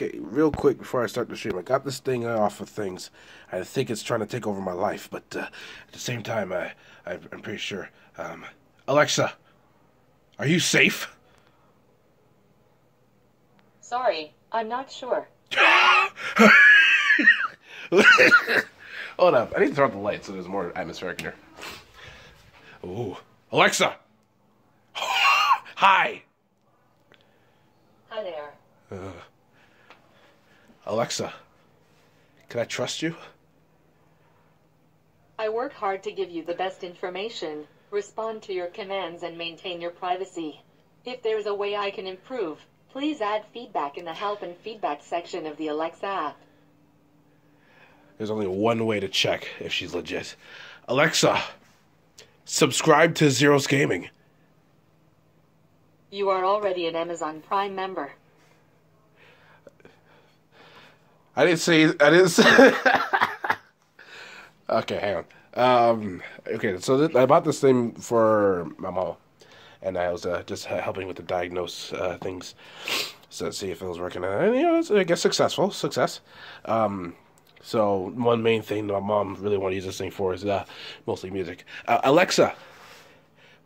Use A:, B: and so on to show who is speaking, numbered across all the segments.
A: Okay, real quick before I start the stream, I got this thing off of things. I think it's trying to take over my life, but uh, at the same time, I, I I'm pretty sure. Um, Alexa, are you safe?
B: Sorry, I'm not sure.
A: Hold up, I need to turn off the light so there's more atmospheric in here. Ooh, Alexa. Hi.
B: Hi there.
A: Alexa, can I trust you?
B: I work hard to give you the best information, respond to your commands, and maintain your privacy. If there's a way I can improve, please add feedback in the help and feedback section of the Alexa app.
A: There's only one way to check if she's legit. Alexa, subscribe to Xeros Gaming.
B: You are already an Amazon Prime member.
A: I didn't say. I didn't say. okay, hang on. Um, okay, so th- I bought this thing for my mom, and I was uh, just helping with the diagnose uh, things, so see if it was working. And you know, I guess successful, success. Um, so one main thing my mom really wanted to use this thing for is uh, mostly music. Uh, Alexa,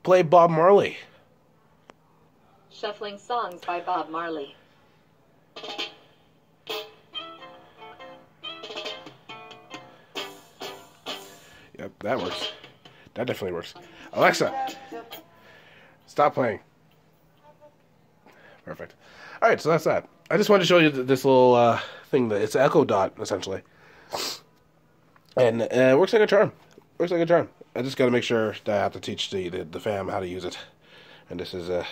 A: play Bob Marley.
B: Shuffling songs by Bob Marley.
A: Yep, that works. That definitely works. Alexa, stop playing. Perfect. All right, so that's that. I just wanted to show you this little uh, thing that it's Echo Dot essentially, and uh, it works like a charm. Works like a charm. I just got to make sure that I have to teach the, the the fam how to use it. And this is uh,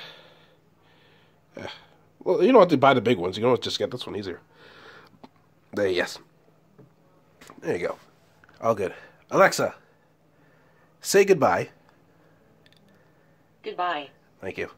A: uh well, you don't have to buy the big ones. You can always just get this one easier. There, yes. There you go. All good. Alexa, say goodbye.
B: Goodbye.
A: Thank you.